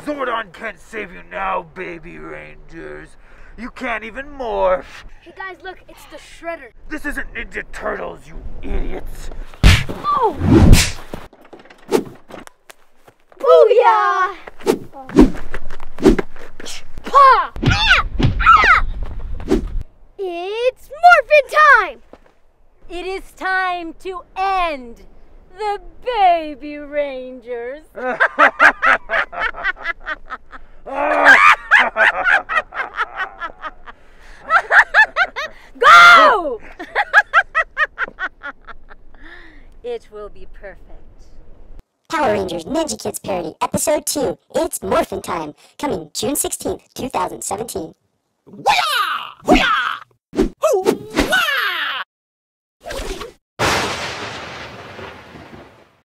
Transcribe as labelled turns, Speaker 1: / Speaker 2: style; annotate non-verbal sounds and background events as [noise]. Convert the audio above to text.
Speaker 1: Groudon can't save you now, baby Rangers. You can't even morph.
Speaker 2: Hey guys, look, it's the Shredder.
Speaker 1: This isn't Ninja Turtles, you idiots.
Speaker 2: Oh!
Speaker 3: Booyah!
Speaker 2: Pa!
Speaker 3: Ah! Ah! It's morphin' time!
Speaker 4: It is time to end the Baby Rangers. [laughs] Go! it will be perfect.
Speaker 5: Power Rangers Ninja Kidz parody, episode 2. It's Morphin' Time, coming June 16th, 2017.
Speaker 1: Hoo-yah! Hoo-yah!